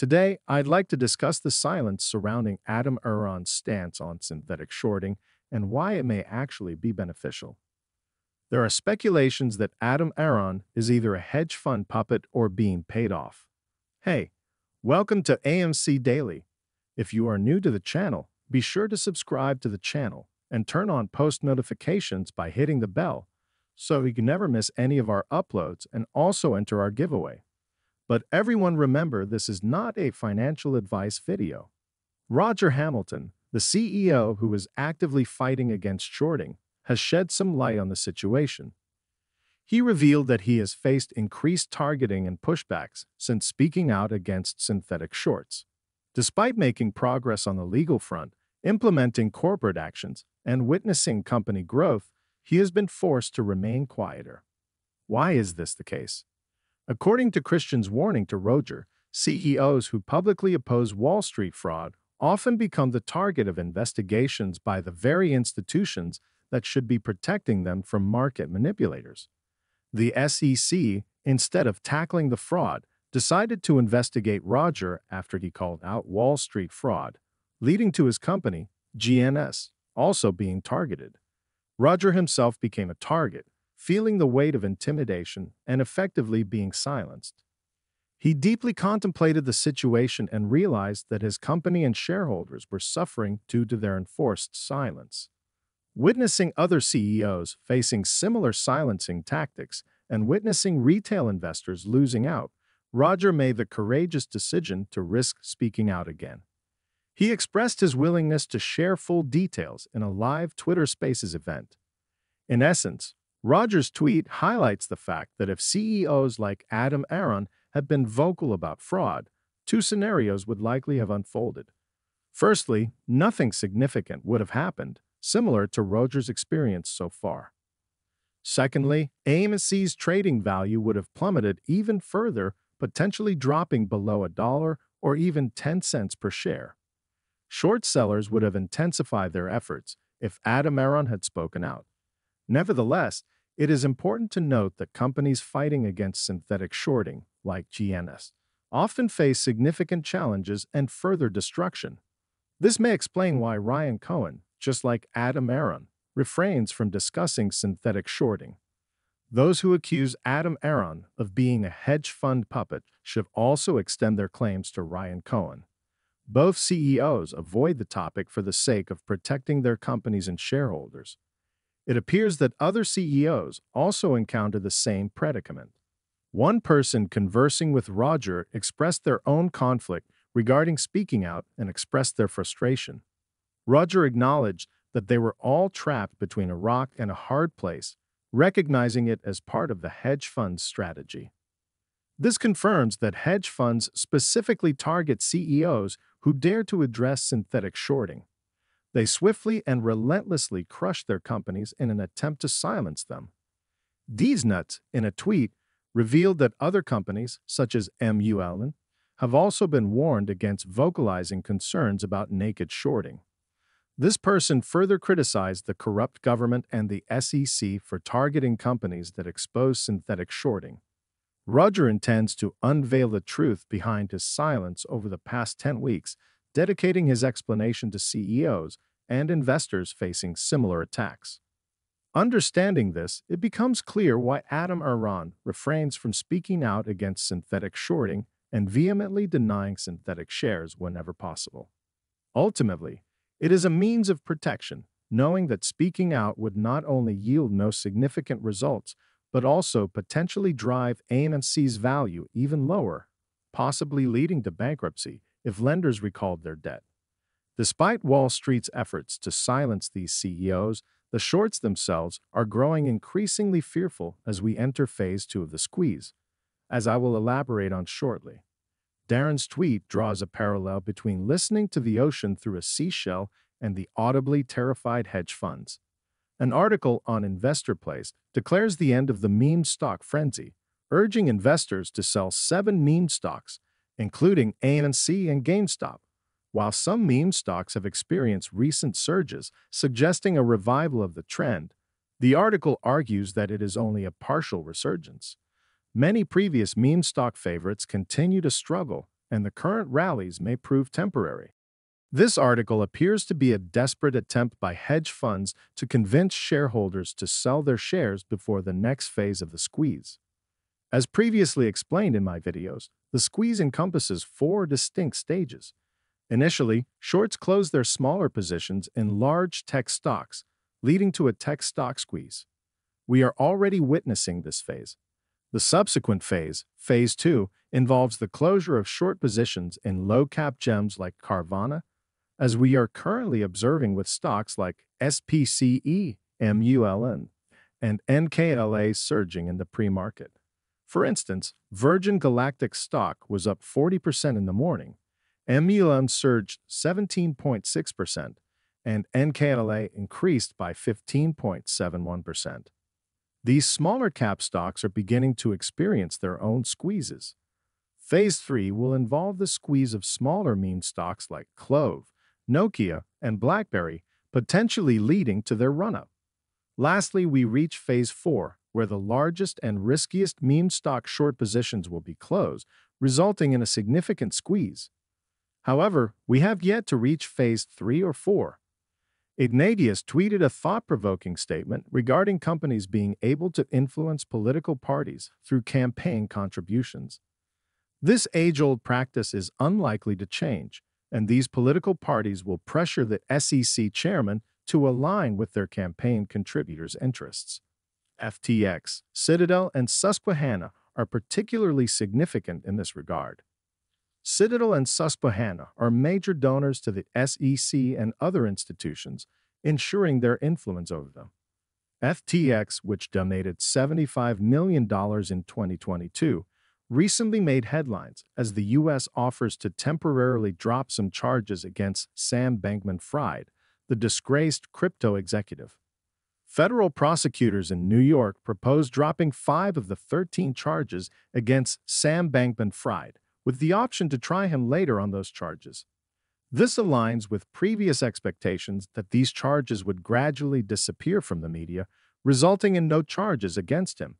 Today, I'd like to discuss the silence surrounding Adam Aron's stance on synthetic shorting and why it may actually be beneficial. There are speculations that Adam Aron is either a hedge fund puppet or being paid off. Hey, welcome to AMC Daily. If you are new to the channel, be sure to subscribe to the channel and turn on post notifications by hitting the bell so you can never miss any of our uploads and also enter our giveaway. But everyone remember this is not a financial advice video. Roger Hamilton, the CEO who is actively fighting against shorting, has shed some light on the situation. He revealed that he has faced increased targeting and pushbacks since speaking out against synthetic shorts. Despite making progress on the legal front, implementing corporate actions, and witnessing company growth, he has been forced to remain quieter. Why is this the case? According to Christian's warning to Roger, CEOs who publicly oppose Wall Street fraud often become the target of investigations by the very institutions that should be protecting them from market manipulators. The SEC, instead of tackling the fraud, decided to investigate Roger after he called out Wall Street fraud, leading to his company, GNS, also being targeted. Roger himself became a target, feeling the weight of intimidation and effectively being silenced. He deeply contemplated the situation and realized that his company and shareholders were suffering due to their enforced silence. Witnessing other CEOs facing similar silencing tactics and witnessing retail investors losing out, Roger made the courageous decision to risk speaking out again. He expressed his willingness to share full details in a live Twitter Spaces event. In essence, Roger's tweet highlights the fact that if CEOs like Adam Aron had been vocal about fraud, two scenarios would likely have unfolded. Firstly, nothing significant would have happened, similar to Roger's experience so far. Secondly, AMC's trading value would have plummeted even further, potentially dropping below a dollar or even 10 cents per share. Short sellers would have intensified their efforts if Adam Aron had spoken out. Nevertheless, it is important to note that companies fighting against synthetic shorting, like GNS, often face significant challenges and further destruction. This may explain why Ryan Cohen, just like Adam Aron, refrains from discussing synthetic shorting. Those who accuse Adam Aron of being a hedge fund puppet should also extend their claims to Ryan Cohen. Both CEOs avoid the topic for the sake of protecting their companies and shareholders. It appears that other CEOs also encounter the same predicament. One person conversing with Roger expressed their own conflict regarding speaking out and expressed their frustration. Roger acknowledged that they were all trapped between a rock and a hard place, recognizing it as part of the hedge fund's strategy. This confirms that hedge funds specifically target CEOs who dare to address synthetic shorting. They swiftly and relentlessly crushed their companies in an attempt to silence them. These nuts, in a tweet, revealed that other companies, such as MULN, have also been warned against vocalizing concerns about naked shorting. This person further criticized the corrupt government and the SEC for targeting companies that expose synthetic shorting. Roger intends to unveil the truth behind his silence over the past 10 weeks dedicating his explanation to CEOs and investors facing similar attacks. Understanding this, it becomes clear why Adam Aron refrains from speaking out against synthetic shorting and vehemently denying synthetic shares whenever possible. Ultimately, it is a means of protection, knowing that speaking out would not only yield no significant results, but also potentially drive AMC's value even lower, possibly leading to bankruptcy if lenders recalled their debt. Despite Wall Street's efforts to silence these CEOs, the shorts themselves are growing increasingly fearful as we enter phase two of the squeeze, as I will elaborate on shortly. Darren's tweet draws a parallel between listening to the ocean through a seashell and the audibly terrified hedge funds. An article on InvestorPlace declares the end of the meme stock frenzy, urging investors to sell seven meme stocks including AMC and GameStop, while some meme stocks have experienced recent surges suggesting a revival of the trend, the article argues that it is only a partial resurgence. Many previous meme stock favorites continue to struggle, and the current rallies may prove temporary. This article appears to be a desperate attempt by hedge funds to convince shareholders to sell their shares before the next phase of the squeeze. As previously explained in my videos, the squeeze encompasses four distinct stages. Initially, shorts close their smaller positions in large tech stocks, leading to a tech stock squeeze. We are already witnessing this phase. The subsequent phase, phase 2, involves the closure of short positions in low-cap gems like Carvana, as we are currently observing with stocks like SPCE, MULN, and NKLA surging in the pre-market. For instance, Virgin Galactic stock was up 40% in the morning, MULN surged 17.6%, and NKLA increased by 15.71%. These smaller cap stocks are beginning to experience their own squeezes. Phase 3 will involve the squeeze of smaller meme stocks like Clove, Nokia, and BlackBerry, potentially leading to their run-up. Lastly, we reach Phase 4, where the largest and riskiest meme stock short positions will be closed, resulting in a significant squeeze. However, we have yet to reach Phase 3 or 4. Ignatius tweeted a thought-provoking statement regarding companies being able to influence political parties through campaign contributions. This age-old practice is unlikely to change, and these political parties will pressure the SEC chairman to align with their campaign contributors' interests. FTX, Citadel, and Susquehanna are particularly significant in this regard. Citadel and Susquehanna are major donors to the SEC and other institutions, ensuring their influence over them. FTX, which donated $75 million in 2022, recently made headlines as the U.S. offers to temporarily drop some charges against Sam Bankman Fried, the disgraced crypto executive. Federal prosecutors in New York proposed dropping five of the 13 charges against Sam Bankman Fried, with the option to try him later on those charges. This aligns with previous expectations that these charges would gradually disappear from the media, resulting in no charges against him.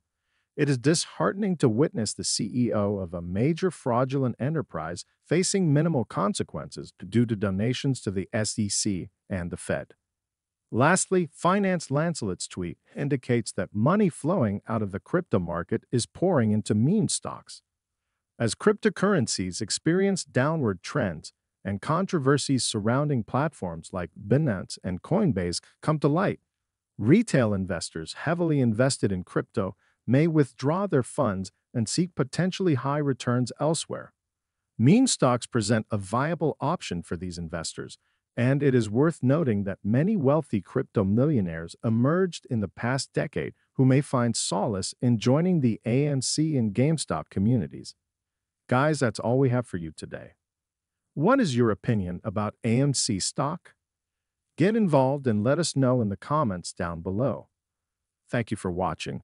It is disheartening to witness the CEO of a major fraudulent enterprise facing minimal consequences due to donations to the SEC and the Fed. Lastly, Finance Lancelot's tweet indicates that money flowing out of the crypto market is pouring into meme stocks. As cryptocurrencies experience downward trends and controversies surrounding platforms like Binance and Coinbase come to light, retail investors heavily invested in crypto may withdraw their funds and seek potentially high returns elsewhere. Meme stocks present a viable option for these investors, and it is worth noting that many wealthy crypto millionaires emerged in the past decade who may find solace in joining the AMC and GameStop communities. Guys, that's all we have for you today. What is your opinion about AMC stock? Get involved and let us know in the comments down below. Thank you for watching.